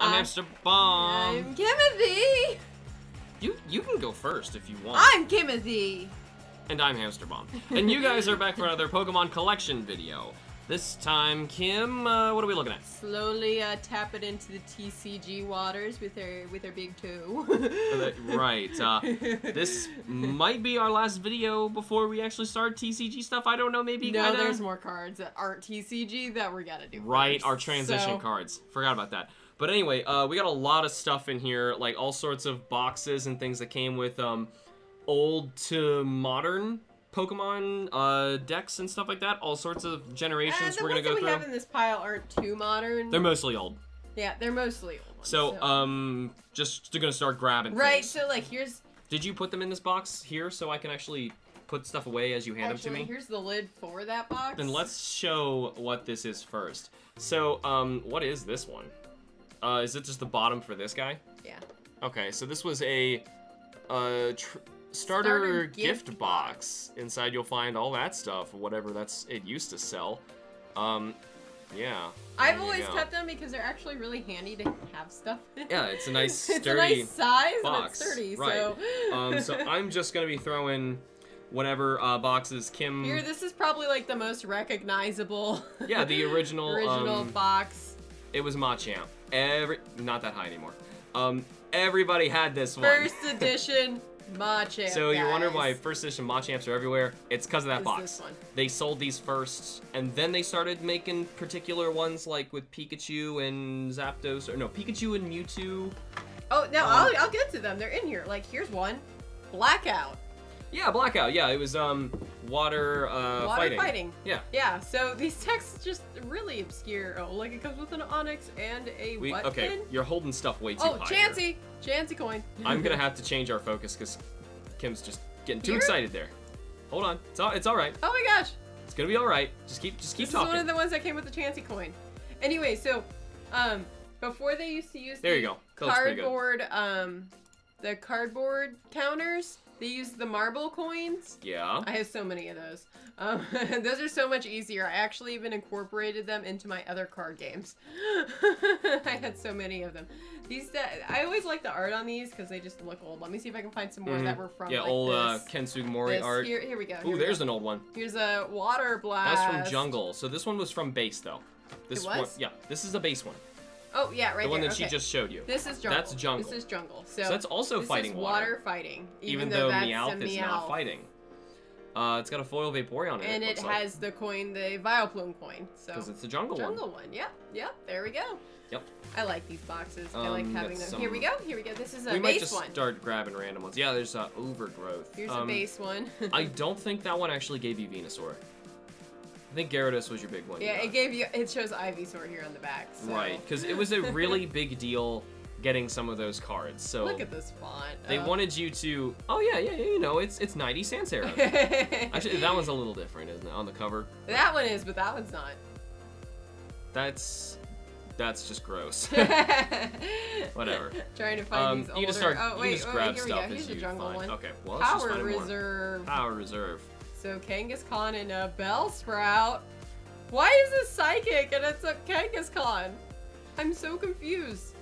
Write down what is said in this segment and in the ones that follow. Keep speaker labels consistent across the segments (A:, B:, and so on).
A: I'm Hamster Bomb.
B: I'm Kimothy.
A: You you can go first if you want.
B: I'm Kimothy.
A: And I'm Hamster Bomb. and you guys are back for another Pokemon collection video. This time, Kim, uh, what are we looking at?
B: Slowly uh, tap it into the TCG waters with her with her big toe.
A: Uh, right. Uh, this might be our last video before we actually start TCG stuff. I don't know. Maybe
B: no,
A: kinda...
B: there's more cards that aren't TCG that we gotta do.
A: Right,
B: first.
A: our transition
B: So-
A: cards. Forgot about that. But anyway, uh, we got a lot of stuff in here, like all sorts of boxes and things that came with um, old to modern Pokemon uh, decks and stuff like that. All sorts of
B: Uh,
A: generations
B: the
A: we're gonna go
B: ones that
A: go
B: we
A: through.
B: have in this pile aren't too modern.
A: They're mostly old.
B: yeah, they're mostly old ones.
A: So, um, just gonna start grabbing.
B: right.
A: things.
B: So like here's
A: Did you put them in this box here so I can actually put stuff away as you hand
B: actually
A: them to me?
B: here's the lid for that box.
A: Then let's show what this is first. So, um, what is this one? Uh, is it just the bottom for this guy?
B: Yeah.
A: Okay, so this was a uh, tr- starter,
B: Starter
A: gift,
B: gift
A: box. Inside you'll find all that stuff, whatever that's it used to sell. Um, yeah.
B: I've always
A: go.
B: kept them because they're actually really handy to have stuff. in.
A: Yeah, it's a nice
B: it's a nice size
A: box,
B: and it's sturdy.
A: right.
B: So,
A: um, so I'm just gonna be throwing whatever uh, boxes Kim.
B: here, this is probably like the most recognizable.
A: yeah, the original.
B: original
A: um,
B: box.
A: It was Machamp. Every not that high anymore. Um, everybody had this one.
B: First edition Machamp.
A: So you wonder why first edition Machamps are everywhere? It's because of that box. They sold these first, and then they started making particular ones like with Pikachu and Zapdos, or no, Pikachu and Mewtwo.
B: Oh no,
A: Um,
B: I'll, I'll get to them. They're in here. Like here's one, Blackout,
A: Yeah, Blackout. Yeah, it was um water uh
B: Water
A: fighting.
B: fighting.
A: Yeah.
B: Yeah. So these texts just really obscure. Oh, like it comes with an Onix and a
A: We
B: what?
A: okay.
B: pin?
A: You're holding stuff way too
B: Oh,
A: high. here.
B: Chansey, Chansey coin.
A: I'm gonna have to change our focus because Kim's just getting too
B: Here?
A: excited there. Hold on. It's all. It's all right.
B: Oh my gosh.
A: It's gonna be all right. Just keep. Just keep
B: this
A: talking.
B: is one of the ones that came with the Chansey coin. Anyway, so um before they used to use
A: There
B: the
A: you go. That looks pretty good.
B: cardboard um the cardboard counters, they used the marble coins.
A: Yeah.
B: I have so many of those. Um, those are so much easier. I actually even incorporated them into my other card games. I had so many of them. These, uh, I always like the art on these because they just look old. Let me see if I can find some more that
A: Mhm.
B: were from
A: yeah,
B: like
A: old uh,
B: this.
A: Ken Sugimori
B: this.
A: art.
B: Here, here we go.
A: Ooh,
B: here
A: there's
B: go.
A: an old one.
B: Here's a water blast.
A: That's from Jungle. So this one was from base though. This
B: It
A: one,
B: was?
A: yeah, this is the base one.
B: Oh yeah, right
A: the one
B: there.
A: that she just showed you.
B: This is jungle.
A: That's jungle.
B: This is jungle. So,
A: So that's also
B: this
A: fighting
B: is
A: water.
B: water fighting,
A: even,
B: even,
A: though
B: that's
A: Meowth is
B: Meowth.
A: not fighting. Uh, it's got a foil Vaporeon in it.
B: And
A: it.
B: it
A: looks like.
B: has the coin, the Vileplume coin. So
A: because it's the jungle,
B: jungle
A: one.
B: Jungle one. Yep, yep. There we go.
A: Yep.
B: I like these boxes. I like
A: Um,
B: having them.
A: that's
B: Here we go. Here we go. This is a
A: we might
B: base
A: just
B: one.
A: start grabbing random ones. Yeah, there's uh, overgrowth.
B: Here's
A: um,
B: a base one.
A: I don't think that one actually gave you Venusaur. I think Gyarados was your big one. you
B: yeah, it gave you. It shows Ivysaur here on the back. So.
A: Right, because it was a really big deal getting some of those cards. So
B: Look at this font.
A: they
B: Oh.
A: wanted you to. Oh yeah, yeah, yeah. You know, it's it's 90 Sansera. Actually, that one's a little different, isn't it? On the cover.
B: that one is, but that one's not.
A: That's that's just gross. Whatever.
B: Trying to find
A: Um,
B: these
A: you
B: older.
A: can just start.
B: oh
A: you
B: wait,
A: can just
B: wait,
A: grab
B: here we
A: stuff
B: go. Here's
A: you
B: jungle
A: find.
B: one.
A: Okay, well
B: Power. Reserve.
A: Power reserve.
B: So Kangaskhan and a Bellsprout. Why is this psychic and it's a Kangaskhan? I'm so confused.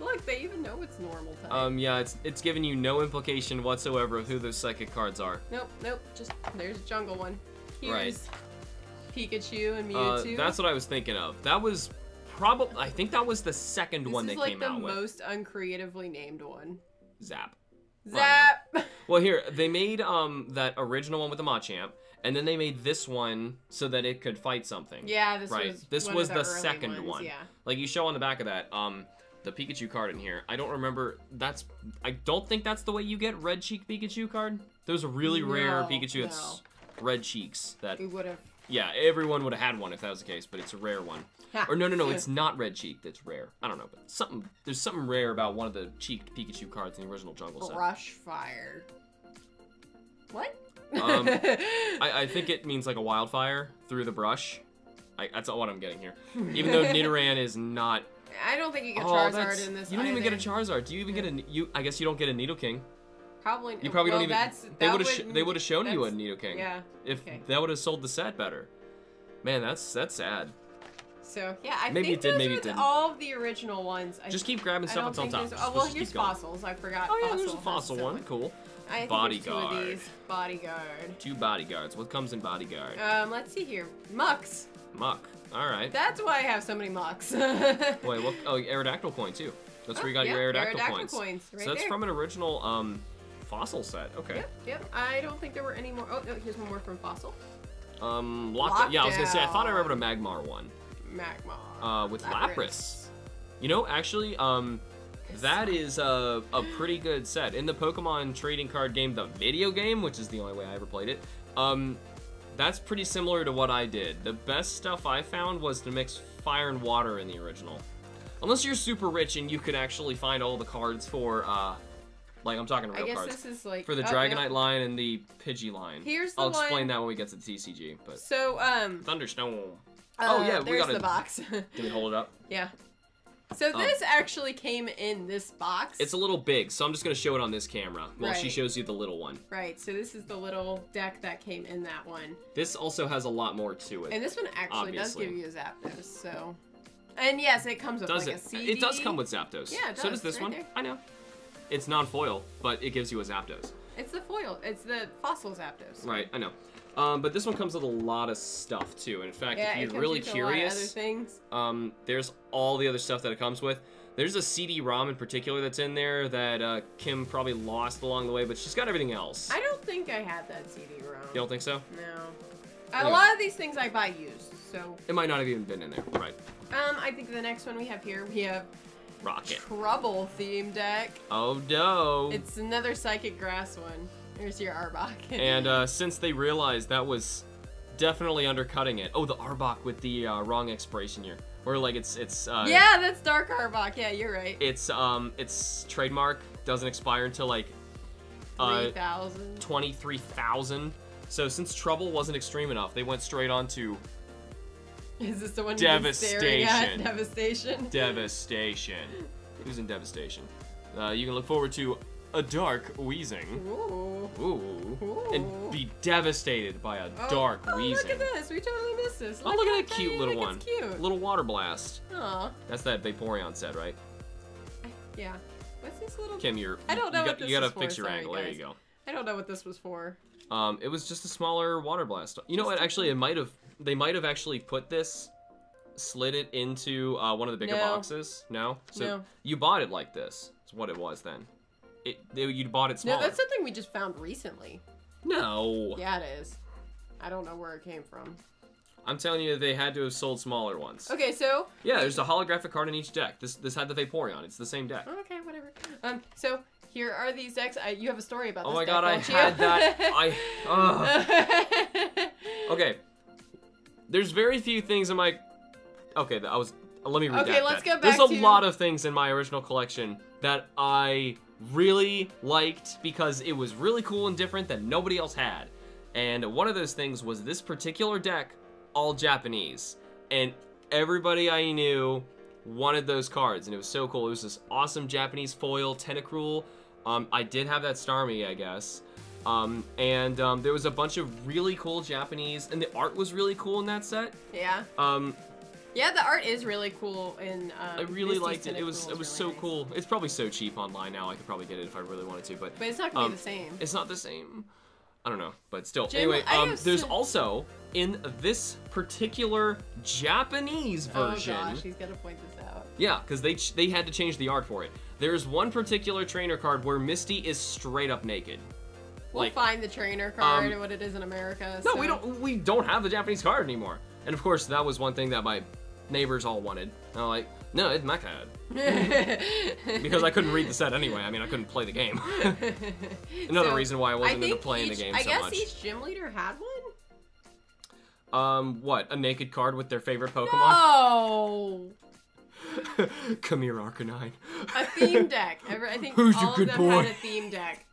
B: Look, they even know it's normal type.
A: Um, yeah, it's it's giving you no implication whatsoever of who those psychic cards are.
B: nope, nope. Just there's a jungle one. Here's
A: Right.
B: Pikachu and
A: Uh,
B: Mewtwo.
A: that's what I was thinking of. That was probably. I think that was the second
B: this
A: one
B: is
A: they
B: like
A: came
B: the
A: out with.
B: most uncreatively named one.
A: Zap.
B: Zap.
A: Well, here they made um that original one with the Machamp, and then they made this one so that it could fight something.
B: yeah, this
A: right.
B: was
A: this
B: one
A: was the,
B: the,
A: second
B: ones,
A: one.
B: Yeah.
A: Like you show on the back of that, um, the Pikachu card in here. I don't remember. That's. I don't think that's the way you get red cheek Pikachu card. There's a really rare
B: No,
A: Pikachu that's red cheeks. That
B: We would have.
A: Yeah, everyone would have had one if that was the case, but it's a rare one. Or no, no, no, it's not red cheek. That's rare. I don't know, but something. There's something rare about one of the cheeked Pikachu cards in the original Jungle set.
B: brush fire. What?
A: Um, I, I think it means like a wildfire through the brush. I, that's what I'm getting here. Even though Nidoran is not.
B: I don't think you get
A: Oh,
B: Charizard in this.
A: you don't even get a. Charizard. Do you even get a? You? I guess you don't get a Nidoking.
B: Probably.
A: You probably
B: well,
A: don't even.
B: That's,
A: they would have. Sh- they would have shown you a
B: that's-
A: Nidoking.
B: Yeah.
A: If
B: okay.
A: that would have sold the set better. Man, that's that's sad.
B: So yeah, I
A: Maybe
B: think
A: it did, maybe it didn't.
B: all of the original ones. I,
A: Just keep grabbing
B: I
A: stuff
B: think
A: top.
B: Oh well, here's
A: going.
B: fossils. I forgot.
A: Oh yeah, there's a
B: Fossil
A: one. Cool.
B: I
A: Bodyguard.
B: Two of these. Bodyguard.
A: Two bodyguards. What comes in bodyguard?
B: Um, let's see here. Muks.
A: Muk. All right.
B: That's why I have so many Muks.
A: Wait, what? Oh, Aerodactyl coin too. That's where you got
B: Oh,
A: your Aerodactyl,
B: Aerodactyl
A: coins.
B: coins, right
A: so that's
B: there.
A: from an original um, fossil set. Okay.
B: Yep, yep. I don't think there were any more. Oh no, here's one more from Fossil.
A: Um, locked. Yeah, I was gonna say I thought I remembered a Magmar one.
B: Magma.
A: Uh, with Lapras. You know, actually, um, that is a, a pretty good set. In the Pokemon trading card game, the video game, which is the only way I ever played it, um, that's pretty similar to what I did. The best stuff I found was to mix fire and water in the original. Unless you're super rich and you could actually find all the cards for, uh, like I'm talking
B: I
A: real
B: guess
A: cards.
B: this is like
A: For the
B: oh,
A: Dragonite
B: no.
A: line and the Pidgey line.
B: Here's the
A: I'll explain that when we get to the TCG. But
B: So um.
A: Thunderstone.
B: uh,
A: oh yeah, we got
B: the box.
A: Can we hold it up?
B: yeah. So
A: Um,
B: this actually came in this box.
A: It's a little big, so I'm just gonna show it on this camera while she shows you the little one.
B: right. So this is the little deck that came in that one,
A: This also has a lot more to it.
B: and this one actually
A: Obviously.
B: does give you a Zapdos. So, and yes, it comes with
A: does
B: like
A: it?
B: a CD.
A: It does come with Zapdos.
B: Yeah, it
A: So
B: does,
A: does this
B: right
A: one.
B: there.
A: I know. It's non-foil, but it gives you a Zapdos.
B: It's the foil. It's the fossil Zapdos.
A: Right, I know. Um, but this one comes with a lot of stuff too. And in fact,
B: Yeah,
A: if you're really
B: with a lot of other
A: curious, um, there's all the other stuff that it comes with. There's a CD-ROM in particular that's in there that uh, Kim probably lost along the way, but she's got everything else.
B: I don't think I had that CD-ROM.
A: You don't think so?
B: No. A lot of these things I buy used. So,
A: It might not have even been in there. Right.
B: um, I think the next one we have here we have
A: Rocket.
B: Trouble theme deck.
A: Oh no.
B: It's another Psychic Grass one. There's your Arbok.
A: And uh, since they realized that was definitely undercutting it. Oh, the Arbok with the uh, wrong expiration year. Or like it's it's uh,
B: yeah, that's Dark Arbok. Yeah, you're right.
A: it's um its trademark doesn't expire until like uh
B: Three thousand.
A: 23,000. So since trouble wasn't extreme enough, they went straight on to
B: Is this the one you've been staring at?
A: Devastation.
B: Devastation.
A: devastation. Who's in devastation? Uh, you can look forward to a dark Weezing.
B: Ooh.
A: Ooh. And be devastated by a
B: Oh,
A: dark
B: oh,
A: Weezing.
B: look at this. We totally missed this.
A: Oh, look at that cute little one.
B: Cute.
A: Little water blast.
B: Aw.
A: That's that Vaporeon set, right?
B: Yeah. What's this little?
A: Kim, you're.
B: I don't know
A: you
B: what
A: got,
B: this
A: You gotta
B: is for,
A: fix your
B: sorry,
A: angle. There you go.
B: I don't know what this was for.
A: Um, it was just a smaller water blast. You know what? Actually, it might have. They might have actually put this, slid it into uh, one of the bigger
B: No.
A: boxes. No. So
B: No.
A: you bought it like this. Is what it was then. It. They, you bought it smaller.
B: No, that's something we just found recently.
A: No.
B: Yeah, it is. I don't know where it came from.
A: I'm telling you, they had to have sold smaller ones.
B: Okay, so
A: Yeah, there's a holographic card in each deck. This this had the Vaporeon. It's the same deck.
B: okay, whatever. Um, so here are these decks. I, you have a story about this.
A: Oh my
B: deck,
A: god, I
B: you?
A: had that. I. Ugh. Okay. There's very few things in my. Okay, I was. Let me read
B: Okay, let's
A: that.
B: go back
A: There's a
B: to-
A: lot of things in my original collection that I really liked because it was really cool and different that nobody else had. And one of those things was this particular deck, all Japanese. And everybody I knew wanted those cards, and it was so cool. It was this awesome Japanese foil Tentacruel. Um, I did have that Starmie, I guess. Um, and um, there was a bunch of really cool Japanese, and the art was really cool in that set.
B: yeah,
A: Um,
B: yeah, the art is really cool. In um,
A: I really liked it. It was it was so
B: nice.
A: cool. It's probably so cheap online now. I could probably get it if I really wanted to, but
B: But it's not gonna
A: Um,
B: be the same.
A: it's not the same. I don't know, but still.
B: Jim,
A: anyway, um, there's also in this particular Japanese version.
B: Oh gosh, he's gonna point this out.
A: Yeah, because they ch- they had to change the art for it. There's one particular trainer card where Misty is straight up naked.
B: We'll
A: Like,
B: find the trainer card
A: um,
B: and what it is in America.
A: no,
B: so-
A: we don't. We don't have the Japanese card anymore. And of course, that was one thing that my neighbors all wanted. And I'm like, no, it's my card because I couldn't read the set anyway. I mean, I couldn't play the game. Another
B: So,
A: reason why I wasn't
B: I
A: into playing
B: each,
A: the game
B: I
A: so
B: guess
A: much.
B: each gym leader had one.
A: Um, what? A naked card with their favorite Pokemon?
B: Oh,
A: Come here, Arcanine.
B: a theme deck. I think
A: Who's
B: all
A: your
B: of
A: good
B: them
A: boy?
B: had a theme deck.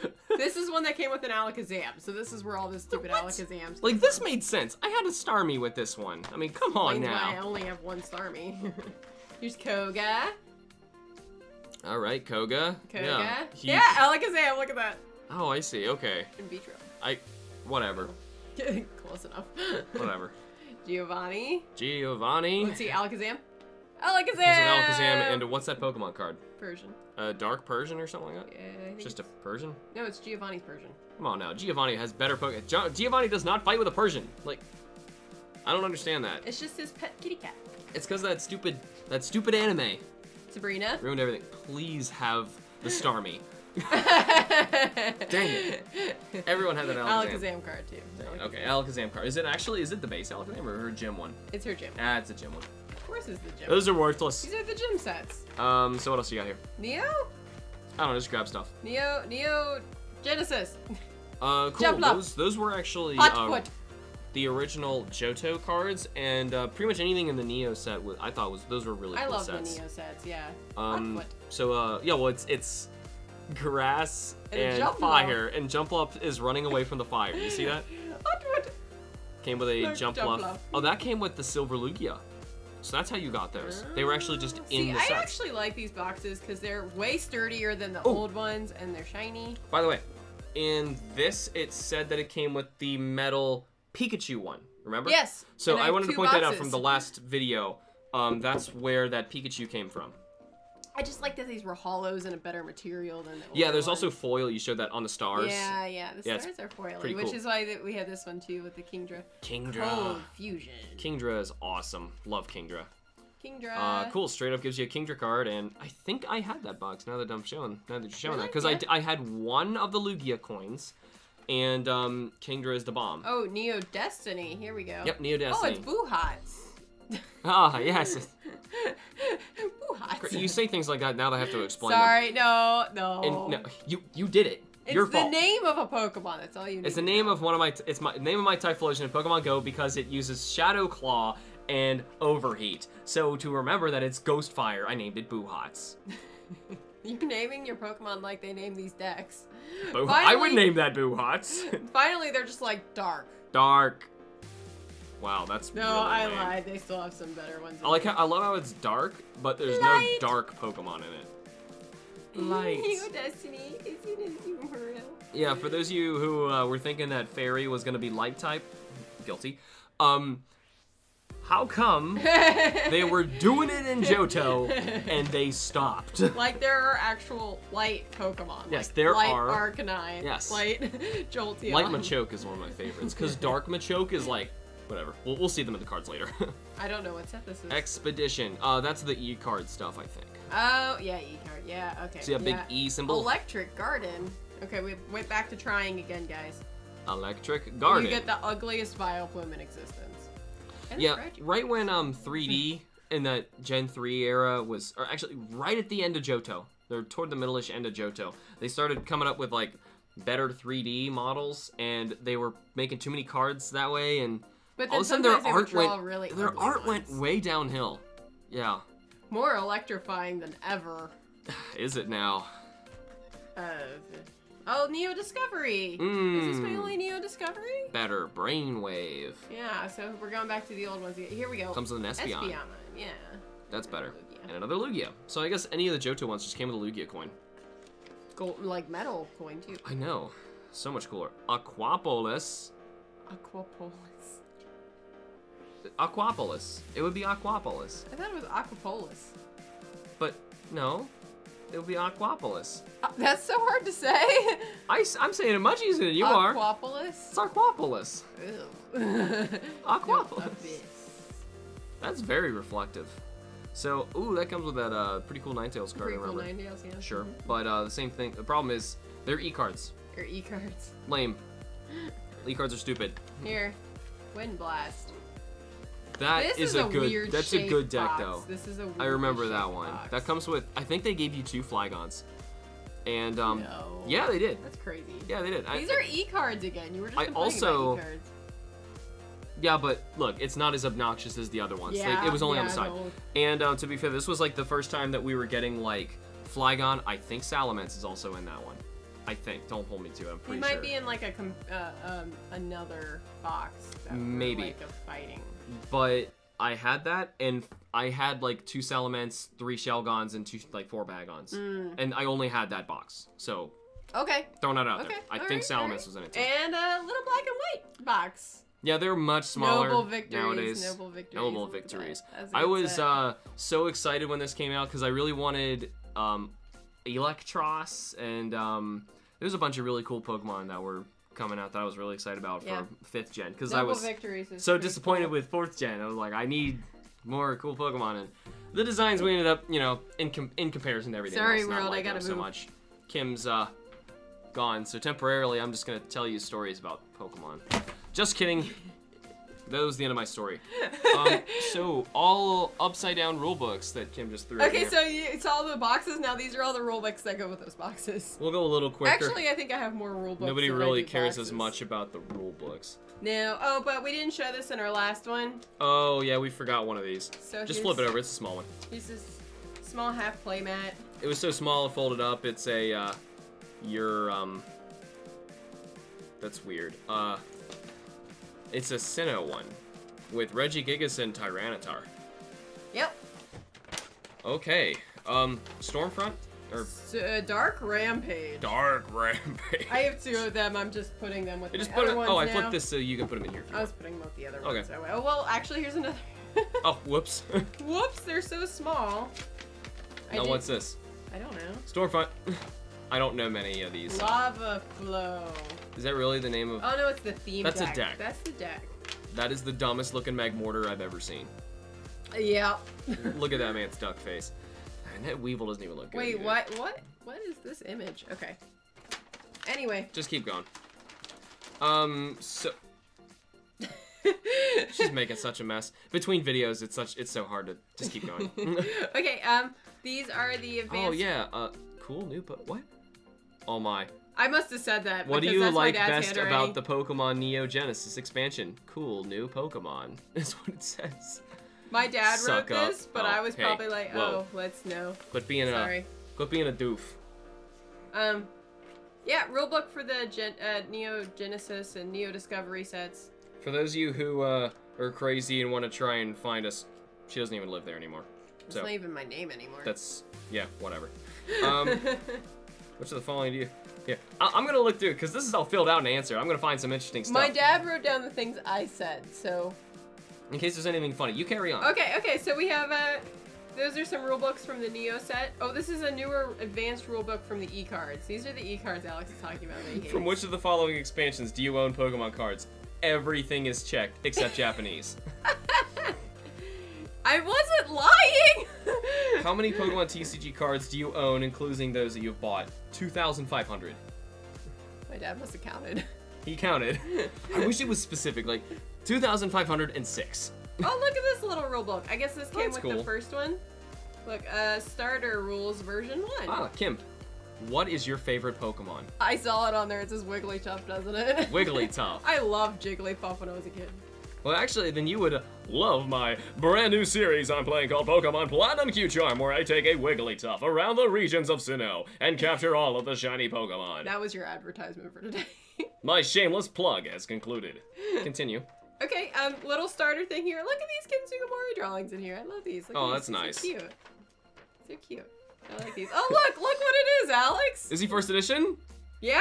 B: this is one that came with an Alakazam, so this is where all the stupid
A: What?
B: Alakazams.
A: Like this
B: from.
A: made sense. I had a Starmie with this one. I mean, come on
B: Explains why I only have one Starmie. Here's Koga.
A: All right, Koga.
B: Koga.
A: Yeah. he-
B: Yeah, Alakazam. Look at that.
A: Oh, I see. Okay.
B: In vitro.
A: I. Whatever.
B: Close enough.
A: Whatever.
B: Giovanni.
A: Giovanni.
B: Let's see, Alakazam.
A: There's
B: Alakazam!
A: an Alakazam, and what's that Pokemon card?
B: Persian.
A: A Dark Persian or something like that?
B: Yeah, I think
A: Just a Persian?
B: No, it's Giovanni's Persian.
A: Come on now, Giovanni has better Pokemon. Gio- Giovanni does not fight with a Persian. Like, I don't understand that.
B: It's just his pet kitty cat.
A: It's because that stupid, that stupid anime
B: Sabrina.
A: ruined everything. Please have the Starmie.
B: Dang
A: it. Everyone had that Alakazam.
B: Alakazam card too.
A: Okay, Alakazam card. Is it actually, is it the base Alakazam or her gym one?
B: It's her gym.
A: Ah, it's a gym one.
B: Course, the gym.
A: Those are worthless.
B: These are the gym sets.
A: Um, so what else you got here?
B: Neo,
A: I don't know, just grab stuff.
B: Neo, Neo, Genesis,
A: Uh, cool.
B: Jump.
A: Those those were actually uh, the original Johto cards, and uh, pretty much anything in the Neo set was, I thought was those were really
B: I
A: cool
B: love
A: sets.
B: the Neo sets. Yeah.
A: Um, so uh, yeah, well, it's it's grass
B: And
A: and, fire, and Jumpluff is running away from the fire. You see that?
B: Hot Foot.
A: Came with a. Jumpluff. Oh, that came with the Silver Lugia. So that's how you got those. They were actually just in
B: See,
A: the
B: I actually like these boxes because they're way sturdier than the
A: Oh.
B: old ones, and they're shiny.
A: By the way, in this, it said that it came with the metal Pikachu one. Remember?
B: Yes.
A: So
B: and
A: I wanted to point that out from the last video. Um, that's where that Pikachu came from.
B: I just like that these were holos and a better material than the
A: Yeah, there's also foil. You showed that on the stars.
B: Yeah, yeah. The
A: Yeah,
B: stars are
A: pretty
B: which
A: cool.
B: is why that we have this one too with the Kingdra.
A: Kingdra.
B: Cold fusion.
A: Kingdra is awesome. Love Kingdra.
B: Kingdra.
A: Uh, cool. Straight up gives you a Kingdra card, and I think I had that box. Now that I'm showing, now that you're showing that, because
B: Yeah.
A: I, I had one of the Lugia coins, and um, Kingdra is the bomb.
B: Oh, Neo Destiny. Here we go.
A: Yep, Neo Destiny.
B: Oh, it's Boohots.
A: Ah, yes. You say things like that now that I have to explain them.
B: Sorry, no, no.
A: And no, you you did it.
B: it's
A: Your
B: the
A: fault.
B: name of a Pokemon. That's all you need.
A: It's the name of one of my. It's my name of my Typhlosion in Pokemon Go because it uses Shadow Claw and Overheat. So to remember that it's Ghost Fire, I named it Boohots.
B: You're naming your Pokemon like they name these decks.
A: Boo- I would name that Boohots.
B: Finally, they're just like dark.
A: dark. Wow, that's
B: No,
A: really
B: I
A: lame.
B: lied. They still have some better ones.
A: I like how, I love how it's dark, but there's
B: Light.
A: no dark Pokemon in it. Light.
B: Neo Destiny. Isn't it you for real?
A: Yeah, for those of you who uh, were thinking that Fairy was gonna be light type, guilty. Um, how come they were doing it in Johto and they stopped?
B: Like there are actual light Pokemon.
A: Yes,
B: like
A: there
B: light
A: are.
B: Arcanine.
A: Yes.
B: Light Jolteon.
A: Light Machoke is one of my favorites because Dark Machoke is like, whatever. We'll, we'll see them in the cards later.
B: I don't know what set this is.
A: Expedition. Uh, that's the E card stuff, I think.
B: oh yeah, E card. Yeah. Okay.
A: See a big
B: yeah.
A: E symbol?
B: Electric Garden. Okay, we went back to trying again, guys.
A: Electric Garden.
B: You get the ugliest Vileplume in existence. And
A: Yeah, right when um 3D in that Gen 3 era was, or actually right at the end of Johto, they're toward the middle-ish end of Johto, they started coming up with like better 3D models, and they were making too many cards that way, and
B: But
A: all of a sudden their
B: sometimes they would
A: art went,
B: really
A: their art went way downhill. Yeah,
B: more electrifying than ever.
A: is it now?
B: Uh, oh, Neo Discovery. Is this my
A: Mm.
B: only Neo Discovery?
A: Better Brainwave.
B: Yeah. So we're going back to the old ones. Here we go.
A: Comes with an Espeon.
B: Espeon. Yeah.
A: That's better.
B: Lugia.
A: And another Lugia. So I guess any of the Johto ones just came with a Lugia coin.
B: Gold, like metal coin too.
A: I know. So much cooler. Aquapolis.
B: Aquapolis.
A: Aquapolis. It would be Aquapolis.
B: I thought it was Aquapolis.
A: But no, it would be Aquapolis.
B: Uh, that's so hard to say.
A: I, am saying it much easier than you are.
B: Aquapolis.
A: It's Aquapolis. Aquapolis.
B: No.
A: That's very reflective. So, ooh, that comes with that uh, pretty cool Ninetales card,
B: Pretty
A: I
B: cool. Ninetales, yeah.
A: Sure.
B: Mhm.
A: But uh, the same thing. The problem is, they're E-cards.
B: Or E-cards.
A: Lame. E-cards are stupid.
B: Here. Wind Blast.
A: That
B: this
A: is
B: is
A: a,
B: a,
A: good.
B: weird
A: that's a good deck,
B: box.
A: though.
B: This is a
A: I remember that one.
B: box.
A: That comes with. I think they gave you two Flygons. And um,
B: No.
A: yeah, they did.
B: That's crazy.
A: Yeah, they did. I-
B: These are E-cards again. You were just
A: I also-
B: about E-cards.
A: Yeah, but look, it's not as obnoxious as the other ones.
B: Yeah,
A: like, it was only on the side.
B: no.
A: And uh, to be fair, this was like the first time that we were getting like Flygon. I think Salamence is also in that one. I think. Don't hold me to it. I'm
B: He might
A: sure.
B: be in like a com- uh, um, another box. That were,
A: Maybe.
B: Like a fighting.
A: But I had that, and I had like two Salamence, three Shelgons, and two like four Bagons.
B: Mm.
A: And I only had that box. So
B: Okay.
A: throwing that out
B: Okay.
A: there. I
B: all
A: think
B: right,
A: Salamence
B: right.
A: was in it too.
B: And a little black and white box.
A: Yeah, they're much smaller
B: noble victories.
A: nowadays.
B: Noble victories.
A: Noble
B: look at that.
A: victories. I was uh, so excited when this came out because I really wanted um, Eelektross, and um, there's a bunch of really cool Pokemon that were coming out that I was really excited about
B: Yeah.
A: for fifth gen because I was so disappointed
B: cool.
A: with fourth gen. I was like, I need more cool Pokemon, and the designs we ended up, you know, in com- in comparison to everything
B: Sorry,
A: else, not
B: world, I
A: liking
B: gotta
A: so
B: move.
A: much. Kim's uh, gone, so temporarily I'm just gonna tell you stories about Pokemon. Just kidding. That was the end of my story. Um, so all upside down rule books that Kim just threw.
B: Okay, so you saw the boxes. Now these are all the rule books that go with those boxes.
A: we'll go a little quicker.
B: Actually, I think I have more rule books.
A: Nobody
B: than I
A: really cares
B: boxes.
A: as much about the rule books.
B: No. Oh, but we didn't show this in our last one.
A: Oh yeah, we forgot one of these.
B: So
A: Just flip it over. It's a small one.
B: Here's this small half playmat.
A: It was so small, it folded up. It's a, uh, your, um, that's weird. Uh, it's a Sinnoh one with Regigigas and Tyranitar.
B: Yep.
A: Okay, um, Stormfront or
B: S- uh, Dark Rampage.
A: Dark Rampage.
B: I have two of them. I'm just putting them with
A: I just put
B: other
A: it. Oh, I
B: now.
A: flipped this so you can put them in here.
B: I was putting them with the other
A: Okay.
B: ones away. Oh well, actually, here's another.
A: Oh, whoops.
B: Whoops, they're so small. I
A: now
B: did-
A: what's this?
B: I don't know.
A: Stormfront. I don't know many of these.
B: Lava Flow.
A: Is that really the name of?
B: Oh no, it's the theme
A: That's a
B: deck.
A: deck.
B: That's the deck.
A: That is the dumbest looking Magmortar I've ever seen.
B: Yeah.
A: Look at that man's duck face. And that Weavile doesn't even look good.
B: Wait,
A: either.
B: what? What? What is this image? Okay. Anyway.
A: Just keep going. Um, so she's making such a mess. Between videos, it's such it's so hard to just keep going.
B: okay. Um, these are the advanced.
A: oh yeah, uh, cool new but what? Oh my.
B: I must have said that.
A: What do you
B: that's
A: like best
B: handwriting.
A: about the Pokemon Neo Genesis expansion? Cool new Pokemon. Is what it says.
B: My dad
A: Suck
B: wrote
A: up.
B: this, but
A: Oh,
B: I was
A: hey,
B: probably like,
A: whoa.
B: oh, let's know.
A: Quit being a quit being a doof.
B: Um, yeah, rulebook for the Gen- uh, Neo Genesis and Neo Discovery sets.
A: For those of you who uh, are crazy and want to try and find us, she doesn't even live there anymore.
B: It's
A: So
B: not even my name anymore.
A: that's yeah, whatever. Um, which of the following do you? Yeah, I- I'm gonna look through because this is all filled out and answered. I'm gonna find some interesting stuff.
B: my dad wrote down the things I said, so
A: In case there's anything funny, you carry on.
B: Okay, okay, so we have uh those are some rule books from the Neo set. Oh, this is a newer advanced rule book from the E cards. These are the E cards Alex is talking about.
A: From which of the following expansions do you own Pokemon cards? Everything is checked except Japanese.
B: I wasn't lying.
A: How many Pokemon TCG cards do you own, including those that you've bought? 2,500.
B: My dad must have counted.
A: He counted. I wish it was specific, like 2,506.
B: oh, look at this little rule book. I guess this came
A: That's
B: with the
A: cool.
B: first one. Look, uh, starter rules version one.
A: Ah, Kim, what is your favorite Pokemon?
B: I saw it on there. It says Wigglytuff, doesn't it?
A: Wigglytuff.
B: I loved Jigglypuff when I was a kid.
A: Well, actually, then you would love my brand new series I'm playing called Pokemon Platinum Q Charm, where I take a Wigglytuff around the regions of Sinnoh and capture all of the shiny Pokemon.
B: That was your advertisement for today.
A: My shameless plug has concluded. Continue.
B: Okay, um, little starter thing here. Look at these Ken Sugimori drawings in here. I love these. Look
A: Oh,
B: at
A: that's
B: these.
A: Nice.
B: So cute. So cute. I like these. Oh, look, look what it is, Alex.
A: Is he first edition?
B: Yeah.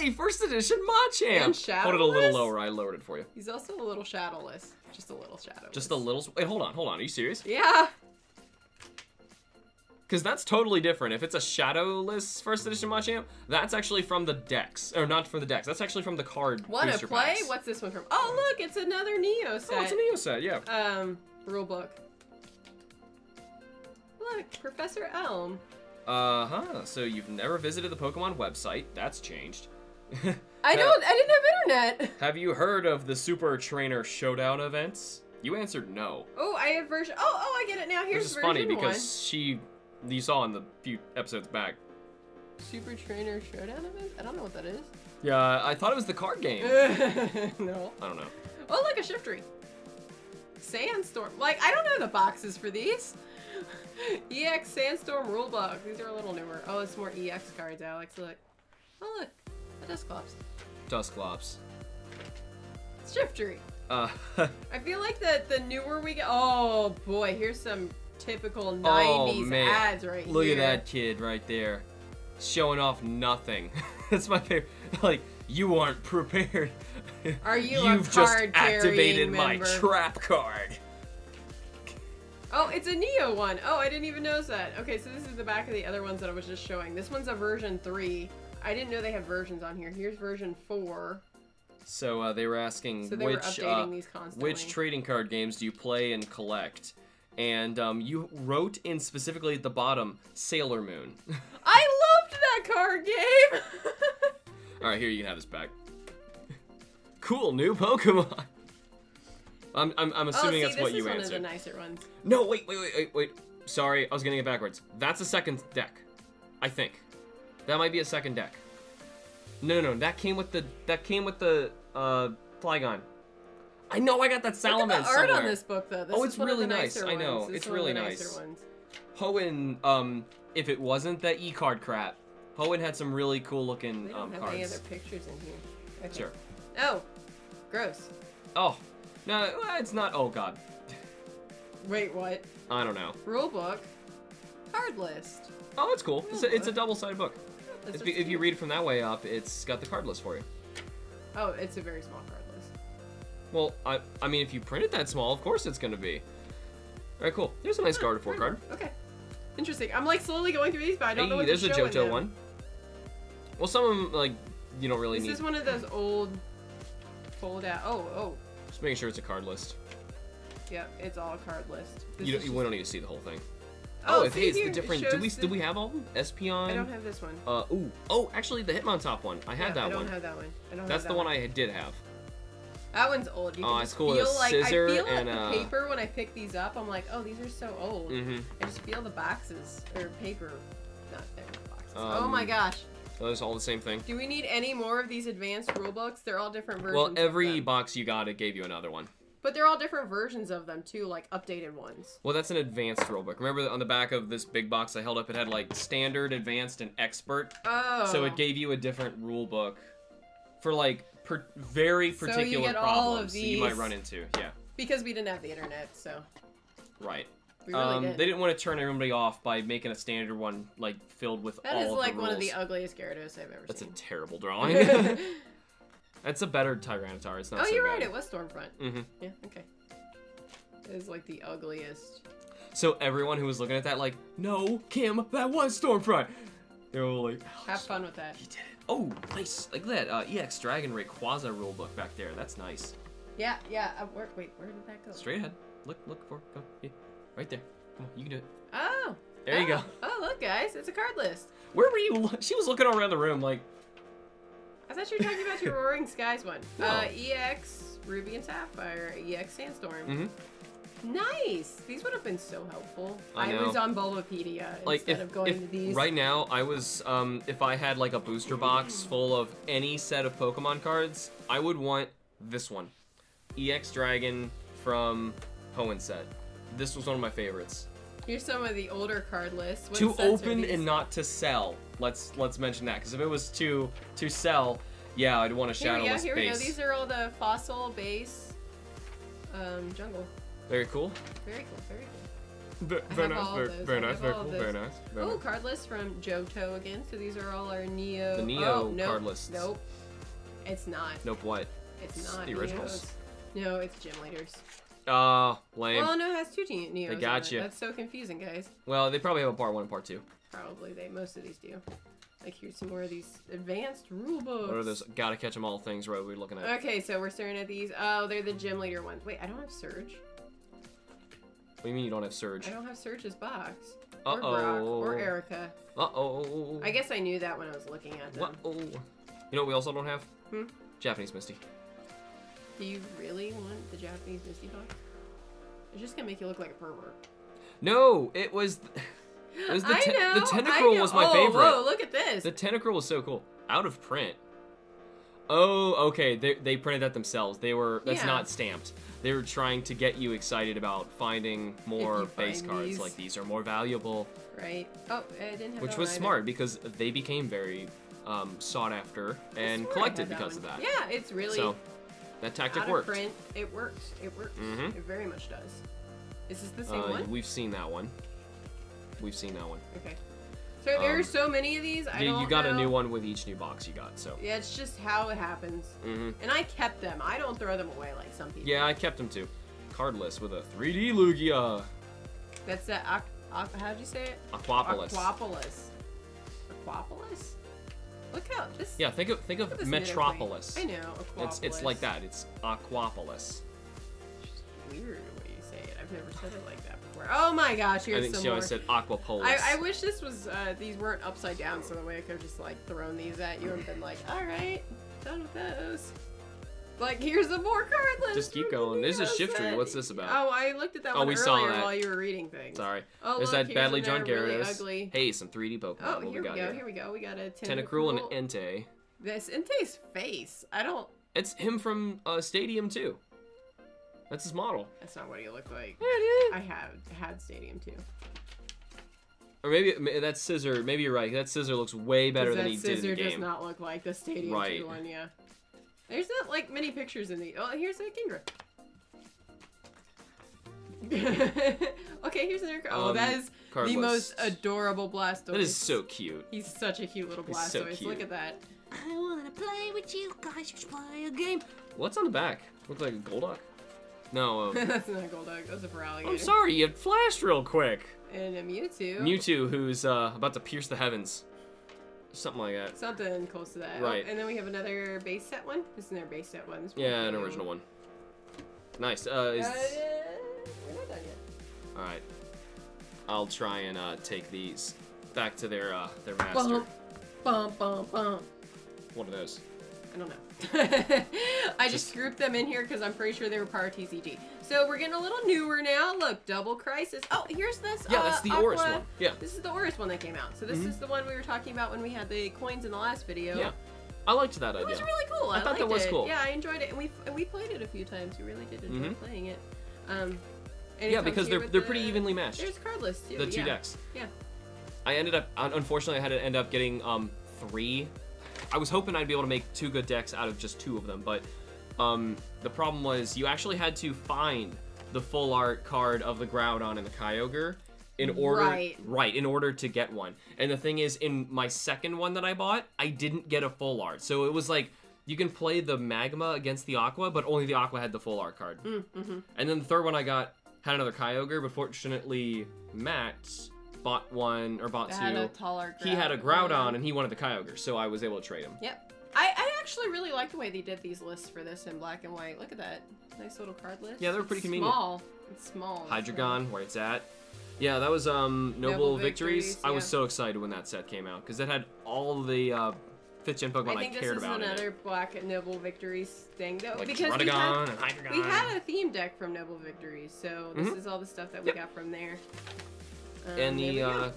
A: Yay! First edition Machamp!
B: And
A: Hold it a little lower. I lowered it for you.
B: He's also a little shadowless. Just a little shadowless.
A: Just a little. Wait, hold on, hold on. Are you serious?
B: Yeah.
A: Because that's totally different. If it's a shadowless first edition Machamp, that's actually from the decks. Or not from the decks. That's actually from the card
B: Want to play?
A: packs.
B: What's this one from? Oh, look, it's another Neo set.
A: Oh, it's a Neo set, yeah.
B: Um, rule book. Look, Professor Elm.
A: Uh huh. So you've never visited the Pokemon website. That's changed.
B: I don't. I didn't have internet.
A: Have you heard of the Super Trainer Showdown events? You answered no.
B: Oh, I have version. Oh, oh, I get it now.
A: Which
B: Here's
A: is
B: version
A: funny because
B: one.
A: she, you saw in the few episodes back.
B: Super Trainer Showdown event. I don't know what that is.
A: Yeah, I thought it was the card game.
B: no.
A: I don't know.
B: Oh, look, a Shiftry. Sandstorm. Like, I don't know the boxes for these. EX Sandstorm Rulebook. These are a little newer. Oh, it's more EX cards, Alex. Look. Oh, look. A Dusclops.
A: Dusclops.
B: Shiftry.
A: Uh,
B: I feel like the, the newer we get. Oh, boy. Here's some typical 90s
A: Oh,
B: ads right
A: look
B: here.
A: at that kid right there, showing off nothing. That's my favorite. Like You aren't prepared.
B: Are you
A: You've just activated my
B: member?
A: trap card.
B: Oh, it's a Neo one. Oh, I didn't even notice that. Okay, so this is the back of the other ones that I was just showing. This one's a version 3. I didn't know they have versions on here. Here's version 4.
A: So uh, they were asking
B: So they were
A: which
B: updating
A: uh, which trading card games do you play and collect? And um, you wrote in specifically at the bottom Sailor Moon.
B: I loved that card game!
A: All right, here you can have this back. cool new Pokemon. I'm, I'm, I'm assuming
B: oh,
A: assuming
B: see,
A: that's
B: this
A: what
B: is
A: you
B: one
A: answered.
B: of the nicer ones.
A: No, wait, wait, wait, wait, wait. Sorry, I was getting it backwards. That's a second deck. I think. That might be a second deck. No, no, no. That came with the that came with the uh Flygon. I know I got that Salamence
B: the art
A: somewhere.
B: on this book, though. This
A: Oh,
B: is
A: it's
B: one
A: really nice. I know.
B: This
A: it's
B: is one
A: really nice. Hoenn, um, if it wasn't that e-card crap, Hoenn had some really cool looking um,
B: don't have any other pictures in here. Okay.
A: Sure.
B: Oh, gross.
A: Oh, no, it's not. Oh God,
B: Wait, what?
A: I don't know.
B: Rule book. Card list.
A: Oh, it's cool. It's a, it's a double-sided book. It's if you read it from that way up, it's got the card list for you.
B: Oh, it's a very small card list.
A: Well, I I mean, if you print it that small, of course it's gonna be. All right, cool. There's a nice Gardevoir
B: very
A: card.
B: Okay. Interesting. I'm like slowly going through these, but I don't know
A: Hey,
B: what
A: there's
B: to
A: a
B: show in
A: Johto one. Well, some of them like you don't really
B: This
A: need.
B: is one of those old fold out. Oh, oh.
A: Just making sure it's a card list.
B: Yep, it's all a card list. This
A: You don't, you
B: just-
A: don't need to see the whole thing.
B: Oh,
A: Oh,
B: see
A: hey, it's the
B: it
A: different. Do we
B: the-
A: do we have all of them? Espeon.
B: I don't have this one.
A: Uh, ooh, oh, actually, the Hitmontop one. I had
B: Yeah,
A: that one.
B: I don't
A: one.
B: have that one. I don't
A: That's
B: have
A: the
B: that
A: one I did have.
B: That one's old. You
A: Oh,
B: can
A: it's
B: just
A: cool
B: feel like I feel
A: and
B: like the paper when I pick these up. I'm like, oh, these are so old.
A: Mm-hmm.
B: I just feel the boxes or paper. Not there, boxes. oh my
A: Um,
B: gosh.
A: So it's all the same thing.
B: Do we need any more of these advanced rule books? They're all different versions.
A: Well, every box you got, it gave you another one.
B: But they're all different versions of them too, like updated ones.
A: Well, that's an advanced rulebook. Remember on the back of this big box I held up, it had like standard, advanced, and expert.
B: Oh.
A: So it gave you a different rule book for like per- very
B: So you
A: particular
B: get all of
A: problems that you might run into. Yeah,
B: because we didn't have the internet, so
A: right.
B: Really
A: um,
B: did.
A: they didn't want to turn everybody off by making a standard one like filled with
B: That
A: all
B: is
A: of
B: like one of the ugliest Gyarados I've ever seen.
A: That's a terrible drawing. That's a better Tyranitar. It's not
B: oh,
A: so
B: you're
A: bad.
B: right. It was Stormfront.
A: Mm-hmm.
B: Yeah. Okay. It is like the ugliest.
A: So everyone who was looking at that, like, no, Kim, that was Stormfront. They were all like,
B: Have fun with that.
A: He did it. Oh, nice. Like that uh, EX Dragon Rayquaza rulebook back there. That's nice.
B: Yeah, yeah. Uh, where, wait, where did that go?
A: Straight ahead. Look, look for, go. Yeah, right there. Come on, you can do it.
B: Oh.
A: There you
B: oh.
A: go.
B: Oh, look, guys, it's a card list.
A: Where were you? She was looking all around the room like,
B: I thought you were talking about your Roaring Skies one.
A: No.
B: Uh, EX Ruby and Sapphire, EX Sandstorm.
A: mm-hmm.
B: Nice. These would have been so helpful.
A: I
B: was on Bulbapedia
A: like
B: instead
A: if,
B: of going to these.
A: right now I was um if I had like a booster box full of any set of Pokemon cards, I would want this one, EX Dragon from Hoenn set. This was one of my favorites.
B: Here's some of the older card lists. What
A: to open and not to sell. Let's let's mention that because if it was to to sell, yeah, I'd want a
B: Here we go.
A: shadowless
B: Here we go. These are all the fossil base um, jungle.
A: Very cool.
B: Very cool. Very cool.
A: Very, very nice. Very, very nice. Very cool. Very nice. Very
B: Oh, card list from Johto again. So these are all our Neo.
A: The Neo
B: oh, nope,
A: card lists.
B: Nope. It's not.
A: Nope. What?
B: It's
A: It's
B: not
A: the originals.
B: Neos. No, it's gym leaders.
A: Ah, lame.
B: Well, no, it has two Neos. on
A: got you.
B: That's so confusing, guys.
A: Well, they probably have a part one and part two.
B: Probably they. Most of these do. Like here's some more of these advanced rule books.
A: What are those? Gotta catch 'em all things. Right, we're looking at.
B: Okay, so we're staring at these. Oh, they're the gym leader ones. Wait, I don't have Surge.
A: What do you mean you don't have Surge?
B: I don't have Surge's box.
A: Uh
B: Or Brock.
A: oh.
B: Or Erica.
A: Uh oh.
B: I guess I knew that when I was looking at them.
A: What? Oh. You know what we also don't have?
B: Hmm?
A: Japanese Misty.
B: Do you really want the Japanese Misty box? It's just gonna make you look like a pervert.
A: No, it was. It was the,
B: I
A: te-
B: know,
A: the
B: I
A: Tentacruel
B: know.
A: was my
B: oh,
A: favorite.
B: Whoa, look at this.
A: The Tentacruel was so cool. Out of print. Oh, okay. They, they printed that themselves. They were that's
B: Yeah.
A: not stamped. They were trying to get you excited about finding more base
B: find
A: cards.
B: these.
A: Like these are more valuable,
B: Right. Oh, I didn't have
A: which was
B: either.
A: smart because they became very um, sought after and collected because of that.
B: Yeah, it's really
A: So that tactic worked.
B: print. It works. It works.
A: Mhm.
B: It very much does. Is this the same
A: Uh,
B: one?
A: We've seen that one. We've seen that one.
B: Okay. So there are
A: Um,
B: so many of these. I
A: you, you got a new one with each new box you got, so.
B: Yeah, it's just how it happens.
A: hmm
B: And I kept them. I don't throw them away like some people.
A: Yeah, I kept them too. Cardless with a 3D Lugia.
B: That's aqu- how'd you say it?
A: Aquapolis.
B: Aquapolis. Aquapolis? Look how this.
A: Yeah, think of think of Metropolis.
B: I know. Aquapolis.
A: It's it's like that. It's Aquapolis.
B: It's weird the way you say it. I've never said it like that before. Oh my gosh, here's
A: I think
B: some
A: she
B: more.
A: always said Aquapolis.
B: I, I wish this was uh, these weren't upside down, so the way I could have just like thrown these at you and been like, all right, done with those. Like here's some more card lists.
A: Just keep going. Is
B: Neo Shiftry.
A: What's this about?
B: Oh, I looked at that
A: Oh,
B: one
A: we
B: earlier
A: saw that.
B: while you were reading things.
A: Sorry.
B: Oh,
A: There's
B: look,
A: that badly drawn
B: another really ugly.
A: Hey, some 3D Pokemon.
B: Oh,
A: what
B: here
A: we
B: we
A: got
B: go.
A: here?
B: Here we go. We got a
A: Tentacruel
B: Tentacruel.
A: and Entei.
B: This Entei's face. I don't.
A: It's him from uh, Stadium 2. That's his model.
B: That's not what he looked like.
A: Yeah, it is.
B: I have had Stadium too.
A: Or maybe ma- that Scizor. Maybe you're right. That Scizor looks way better than he did in the game.
B: That Scizor does not look like the Stadium
A: Right.
B: 2 one. Yeah. There's not like many pictures in the. Oh, here's a Kingdra. okay, here's another. card. Oh,
A: Um,
B: that is the most adorable Blastoise.
A: That is so cute.
B: He's such a cute little
A: He's
B: Blastoise.
A: so
B: Look at that.
C: I wanna play with you guys. Just play a game.
A: What's on the back? Looks like a Golduck. No. Uh,
B: That's not a Golduck. That's a Feraligatr.
A: I'm sorry. You flashed real quick.
B: And a Mewtwo.
A: Mewtwo, who's uh, about to pierce the heavens. Something like that.
B: Something close to that. Oh,
A: Right.
B: and then we have another base set one. This is their base set one's
A: Yeah, an original one. Nice. Uh, is...
B: Uh, we're not done yet.
A: All right. I'll try and uh, take these back to their uh, their master.
B: Bump, bump, bump, bump.
A: What are those?
B: I don't know. I just,
A: Just-
B: grouped them in here because I'm pretty sure they were part of TCG. So we're getting a little newer now. Look, Double Crisis. Oh, here's this.
A: Yeah,
B: uh,
A: that's the
B: Aqua.
A: Oris one. Yeah.
B: This is the Oris one that came out. So this
A: Mhm.
B: is the one we were talking about when we had the coins in the last video.
A: Yeah. I liked that
B: It
A: idea.
B: It was really cool.
A: I
B: I,
A: thought that was
B: it.
A: cool.
B: Yeah, I enjoyed it, and we and we played it a few times. We really did enjoy
A: Mhm.
B: playing it. Um, and
A: Yeah, because they're they're
B: the-
A: pretty evenly matched.
B: There's card list too.
A: The two
B: yeah.
A: decks.
B: Yeah.
A: I ended up unfortunately I had to end up getting um three. I was hoping I'd be able to make two good decks out of just two of them, but um the problem was you actually had to find the full art card of the Groudon and the Kyogre in order
B: Right.
A: right in order to get one. And the thing is in my second one that I bought, I didn't get a full art. So it was like you can play the Magma against the Aqua, but only the Aqua had the full art card.
B: Mm-hmm.
A: And then the third one I got had another Kyogre, but fortunately Matt bought one or bought two.
B: had a taller.
A: he had a.
B: Groudon
A: and he wanted the Kyogre, so I was able to trade him.
B: Yep. I, I actually really like the way they did these lists for this in black and white. Look at that. Nice little card list.
A: Yeah, they were
B: It's
A: pretty convenient.
B: Small. It's small.
A: Hydreigon, where it's at. Yeah, that was um Noble,
B: Noble
A: Victories.
B: Victories,
A: I was so excited when that set came out because it had all the uh, fifth gen Pokemon
B: I
A: I,
B: think this
A: cared
B: is
A: about. in it.
B: another black and Noble Victories thing though,
A: like
B: because we had, we had a theme deck from Noble Victories, so this
A: Mhm.
B: is all the stuff that we
A: Yep.
B: got from there. Um,
A: and the uh,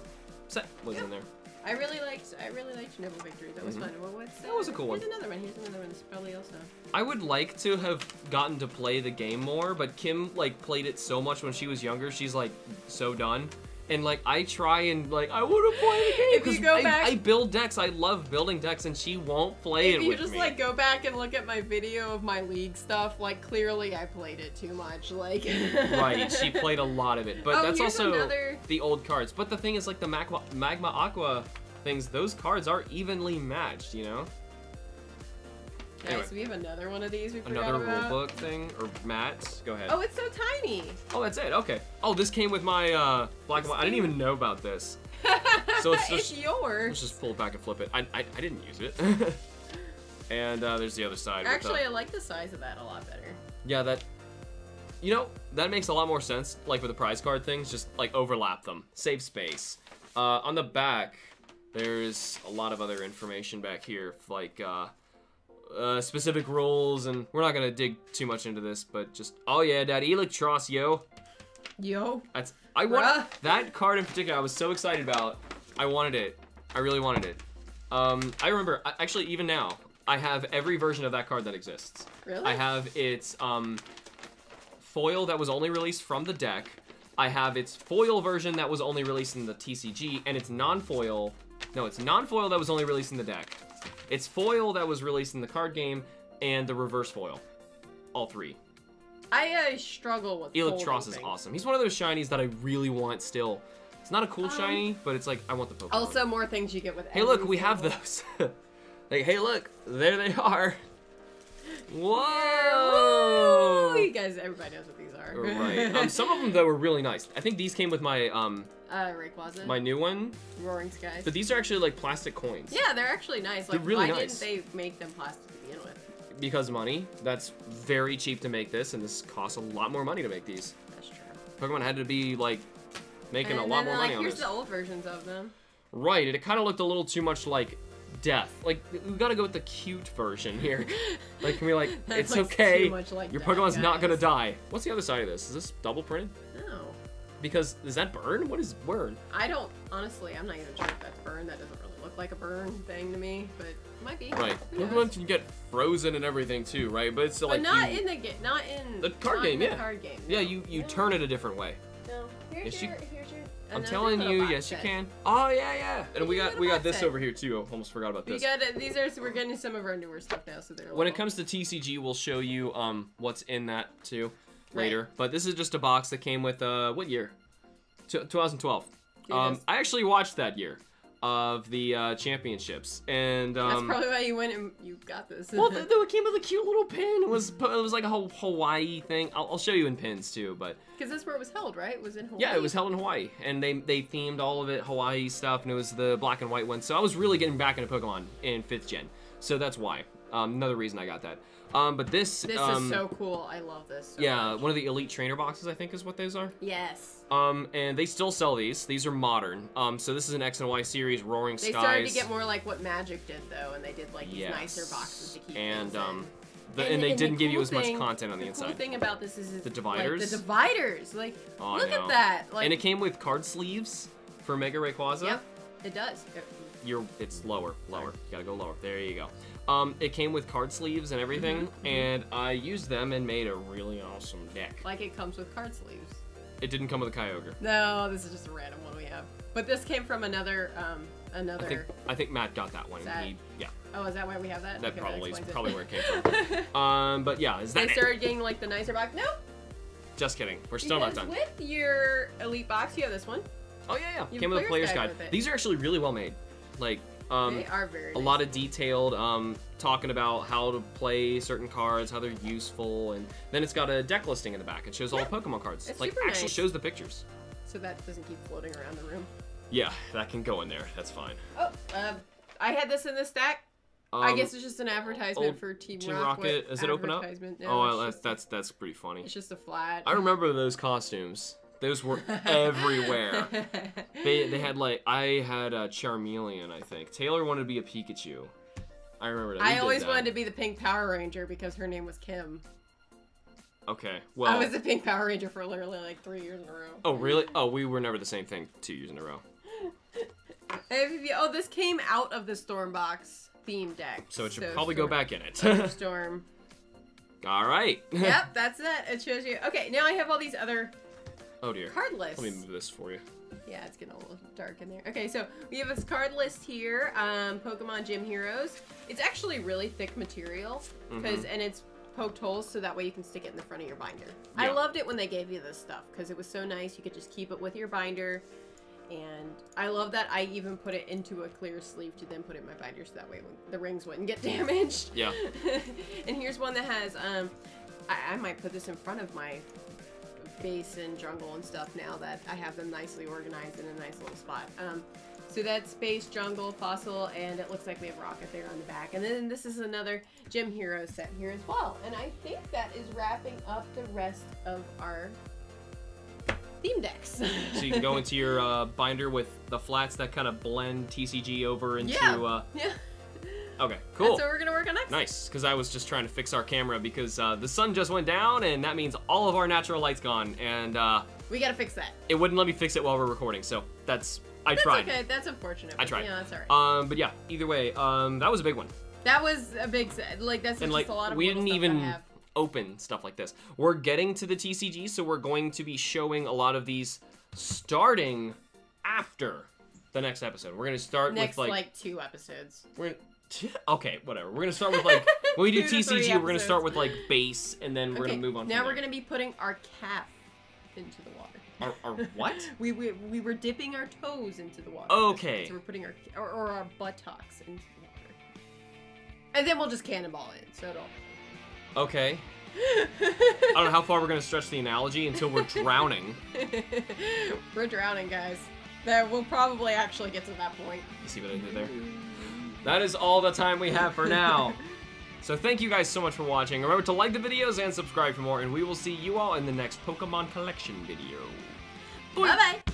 A: set was
B: Yep.
A: in there.
B: I really liked I really liked Noble Victory. That was
A: Mhm.
B: fun. Well, what's,
A: That was a cool
B: here's
A: one.
B: Here's another one. Here's another one. This probably also.
A: I would like to have gotten to play the game more, but Kim like played it so much when she was younger. She's like so done. And like I try and like I want to play the game.
B: If you go
A: I,
B: back-
A: I build decks. I love building decks, and she won't play
B: if
A: it
B: If
A: you
B: just
A: me.
B: like go back and look at my video of my league stuff, like clearly I played it too much. Like
A: right, she played a lot of it, but
B: Oh,
A: that's also
B: another-
A: the old cards. But the thing is, like the magma, magma aqua things, those cards are evenly matched. You know,
B: Nice.
A: Anyway.
B: We have another one of these. We
A: another rule book thing or mats. Go ahead.
B: Oh, it's so tiny.
A: Oh, that's it. Okay. Oh, this came with my uh, black and white. I didn't even know about this. So it's just-
B: yours.
A: Let's just pull it back and flip it. I, I, I didn't use it. and uh, there's the other side. with the-
B: Actually, I like the size of that a lot better.
A: yeah, that. You know, that makes a lot more sense. Like with the prize card things, just like overlap them, save space. Uh, on the back, there's a lot of other information back here, like uh, uh, specific roles, and we're not gonna dig too much into this, but just oh yeah, that Eelektross, yo.
B: Yo.
A: That's I want that card in particular. I was so excited about. I wanted it. I really wanted it. Um, I remember actually even now I have every version of that card that exists.
B: Really?
A: I have its um, foil that was only released from the deck. I have its foil version that was only released in the TCG, and its non-foil. No, it's non-foil that was only released in the deck. It's foil that was released in the card game, and the reverse foil. All three.
B: I uh, struggle with Eelektross
A: is
B: things.
A: awesome. He's one of those shinies that I really want still. It's not a cool
B: Um,
A: shiny, but it's like I want the Pokemon.
B: Also, more things you get with.
A: hey, look, we have those. like, hey, look, there they are. Whoa!
B: woo! You guys, everybody knows what these are.
A: right. Um, some of them though were really nice. I think these came with my um
B: uh, Rayquaza.
A: my new one,
B: Roaring Skies.
A: but these are actually like plastic coins.
B: Yeah, they're actually nice.
A: They're
B: Like,
A: really
B: why
A: nice.
B: didn't they make them plastic to begin with?
A: Because money. That's very cheap to make this, and this costs a lot more money to make these.
B: That's true.
A: Pokemon had to be like making
B: and
A: a lot more
B: like,
A: money on this.
B: here's the old versions of them.
A: Right, and it kind of looked a little too much like death. Like we gotta go with the cute version here. like can we like it's okay.
B: like
A: Your
B: death,
A: Pokemon's not gonna die. What's the other side of this? Is this double printed?
B: No.
A: Because is that burn? What is burn?
B: I don't, honestly, I'm not even sure if that's burn. That doesn't really look like a burn thing to me, but it might be.
A: Right. Pokemon can get frozen and everything too, right? But it's still
B: But
A: like
B: not
A: you,
B: in the game, not in
A: The card game,
B: in the
A: yeah.
B: card game.
A: Yeah, you you
B: No.
A: turn it a different way.
B: No. Here's
A: Yes, you-
B: your, here's your.
A: I'm telling you, yes you can. Oh yeah, yeah. And we got we got this
B: set.
A: over here too. Almost forgot about
B: We
A: this.
B: got these are we're getting some of our newer stuff now, so they're.
A: When it comes to TCG, we'll show you um what's in that too
B: Right.
A: later. But this is just a box that came with uh what year? T- 2012. Um. I actually watched that year of the uh, championships, and
B: That's
A: um,
B: probably why you went and you got this.
A: well, th- th- it came with a cute little pin. It was it was like a whole Hawaii thing. I'll, I'll show you in pins too, but
B: Because that's where it was held, right? It was in Hawaii.
A: yeah, it was held in Hawaii, and they they themed all of it Hawaii stuff, and it was the black and white one. So I was really getting back into Pokemon in fifth gen, so that's why. Um, another reason I got that. Um, but this,
B: This
A: um,
B: is so cool. I love this. So
A: yeah,
B: much.
A: one of the elite trainer boxes, I think, is what those are.
B: Yes.
A: Um, and they still sell these. These are modern. Um, so this is an X and Y series, Roaring
B: They
A: Skies.
B: started to get more like what Magic did, though, and they did like these
A: Yes.
B: nicer boxes to keep.
A: And um, the, and, they
B: the
A: didn't give you as much
B: thing-
A: content on the,
B: the
A: inside.
B: cool thing about this is,
A: The
B: like,
A: dividers?
B: the dividers, like
A: Oh,
B: look at that. Like,
A: and it came with card sleeves for Mega Rayquaza.
B: Yep, it does.
A: You're it's lower, lower. You gotta go lower. There you go. Um, it came with card sleeves and everything,
B: Mm-hmm,
A: and I used them and made a really awesome deck.
B: like it comes with card sleeves.
A: It didn't come with a Kyogre.
B: No, this is just a random one we have. But this came from another, um, another.
A: I think I think Matt got that one.
B: Sad.
A: He, yeah,
B: Oh, is that why we have that?
A: that
B: Okay,
A: probably is
B: explains it.
A: probably where it came from. Um, but yeah, is
B: they
A: that it?
B: started getting like the nicer box. No,
A: Just kidding. We're still not done.
B: With your elite box, you have this one.
A: Oh yeah, yeah.
B: You
A: Came with a player's
B: guide
A: guide. These are actually really well made. Like, um,
B: they are very.
A: a lot of detailed um, talking about how to play certain cards, how they're useful, and then it's got a deck listing in the back. It shows all the Pokemon cards.
B: It's
A: like actually
B: nice.
A: shows the pictures.
B: so that doesn't keep floating around the room.
A: Yeah, that can go in there. That's fine.
B: Oh, um, I had this in the stack. I
A: Um,
B: guess it's just an advertisement for Team,
A: Team
B: Rocket.
A: Rocket. Does it open up?
B: No,
A: oh, that's
B: just-
A: that's that's pretty funny.
B: It's just a flat.
A: I remember those costumes. Those were everywhere. They they had like I had a Charmeleon, I think. Taylor wanted to be a Pikachu. I remember that. We
B: I always
A: that.
B: wanted to be the Pink Power Ranger because her name was Kim.
A: Okay. Well.
B: I was the Pink Power Ranger for literally like three years in a row.
A: Oh really? Oh, we were never the same thing two years in a row.
B: Oh, this came out of the Stormbox theme deck.
A: So it should probably go back in it.
B: Storm.
A: All right.
B: yep, that's it. It shows you. Okay, now I have all these other
A: oh dear.
B: card lists.
A: Let me move this for you.
B: Yeah, it's getting a little dark in there. Okay, so we have this card list here. Um, Pokemon Gym Heroes. It's actually really thick material, because
A: Mm-hmm.
B: and it's poked holes so that way you can stick it in the front of your binder. I loved it when they gave you this stuff because it was so nice. You could just keep it with your binder, and I love that I even put it into a clear sleeve to then put it in my binder so that way the rings wouldn't get damaged.
A: Yeah.
B: and here's one that has um, I, I might put this in front of my base and jungle and stuff now that I have them nicely organized in a nice little spot. Um, so that's base, jungle, fossil, and it looks like we have rocket there on the back. And then this is another Gym Hero set here as well. And I think that is wrapping up the rest of our theme decks.
A: So you can go into your uh, binder with the flats that kind of blend TCG over into.
B: Yeah.
A: Uh,
B: yeah,
A: okay, cool.
B: that's what we're gonna work on next.
A: Nice, because I was just trying to fix our camera because uh, the sun just went down, and that means all of our natural light's gone, and uh,
B: We gotta fix that.
A: it wouldn't let me fix it while we're recording. So that's I
B: That's
A: tried.
B: okay. That's unfortunate.
A: I tried.
B: Yeah, that's alright.
A: Um, but yeah, either way, um, that was a big one.
B: that was a big. Like that's
A: and
B: just
A: like
B: a lot of
A: we didn't even open stuff like this. We're getting to the TCG, so we're going to be showing a lot of these starting after the next episode. We're gonna start
B: next
A: with
B: like,
A: like,
B: two episodes.
A: we're okay, whatever. We're gonna start with like when we do
B: Two to three
A: TCG, we're gonna start with like base, and then we're gonna move on.
B: now
A: from
B: we're
A: there.
B: gonna be putting our calf into the water.
A: Our, our what?
B: We, we we were dipping our toes into the water.
A: Okay.
B: So we're putting our or, or our buttocks into the water, and then we'll just cannonball it. So it'll.
A: Okay. I don't know how far we're gonna stretch the analogy until we're drowning.
B: we're drowning, guys. That we'll probably actually get to that point.
A: You see what I did there? Mm-hmm. That is all the time we have for now. So thank you guys so much for watching. Remember to like the videos and subscribe for more, and we will see you all in the next Pokemon Collection video.
B: Bye bye.